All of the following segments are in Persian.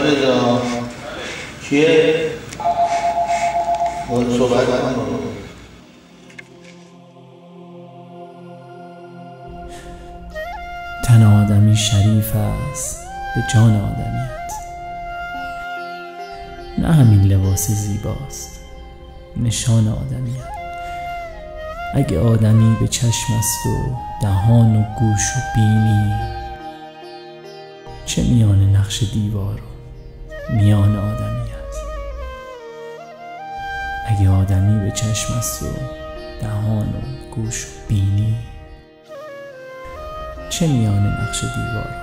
رضا کیه؟ باید صحبت کنم تن آدمی شریف است به جان آدمیت. نه همین لباس زیباست نشان آدمیت. اگه آدمی به چشم است و دهان و گوش و بینی چه میان نقش دیوار میان آدمیت اگه آدمی به چشم است و دهان و گوش و بینی چه میان نقش دیوار؟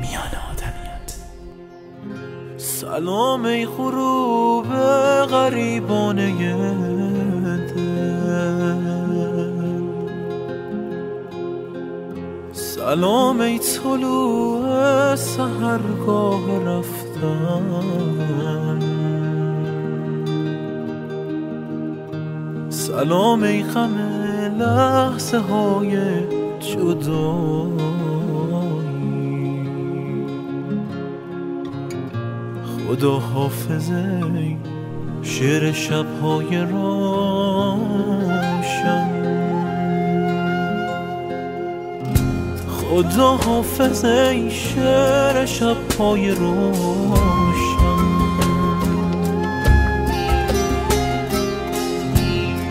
میان آدمیت سلام ای غروب غریبانه سلام ای طلوع سهرگاه رفتن سلام ای غم لحظه های جدایی. خدا حافظه شعر شبهای روشن خدا حافظ ای شعر شبهای روشن.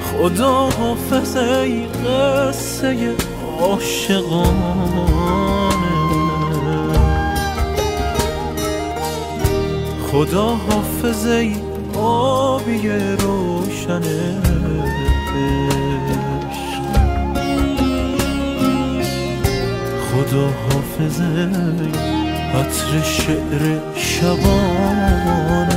خدا حافظ ای قصه عاشقانه. خدا حافظ ای آبی روشنه. خدا حافظه عطر شعر شبانه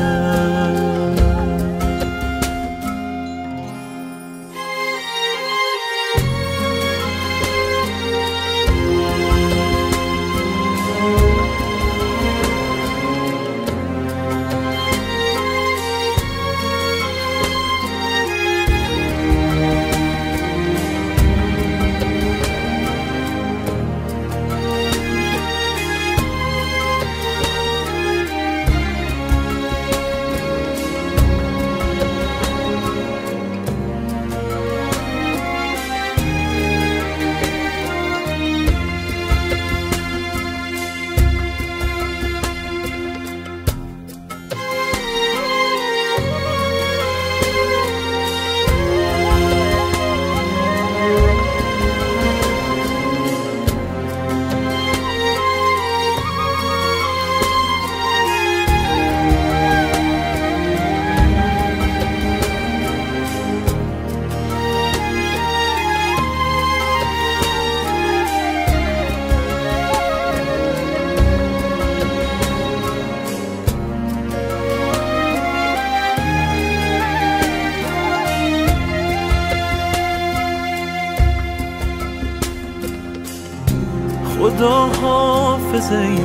حافظ ای.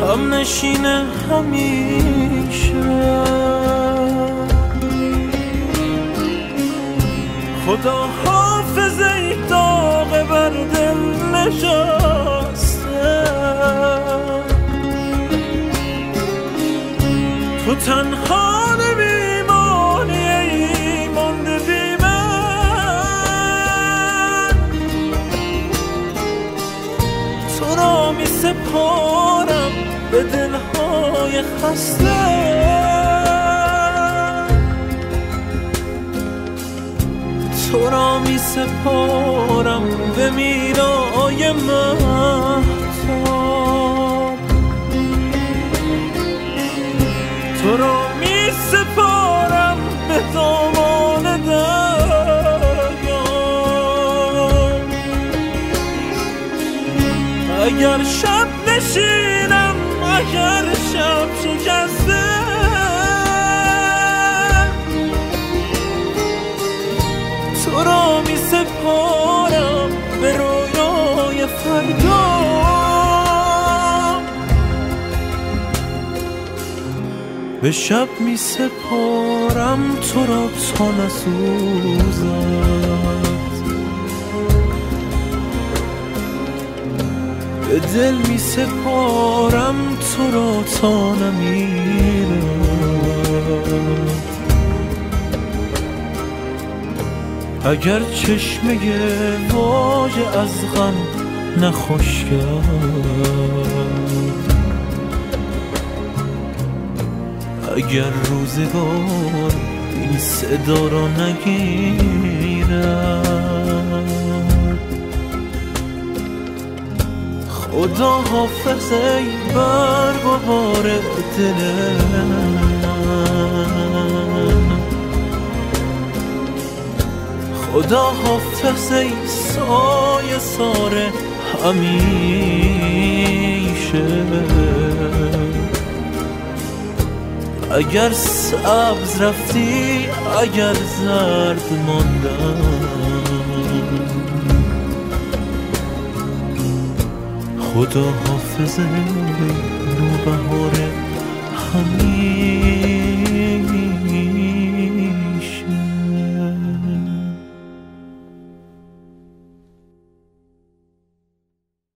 هم نشین همیشه خدا حافظ ای داغ بر دل نشسته. تو تنها می سپارم به دلهای خسته. تو را می سپارم به میرای مهتاب. تو را می سپارم اگر شب نشینم اگر شب شکسته. تو را می سپارم به رویای فردا. به شب می سپارم تو را تا نسوزد به دل می سپارم تو را تا نمیرم. اگر چشمه واژه از غم نخوش اگر روزگار این صدا را نگیرد خدا حافظ ای برگ و بار خدا حافظ ای سایه ساره همیشه. اگر سبز رفتی اگر زرد ماندم خدا حافظ نوبهار.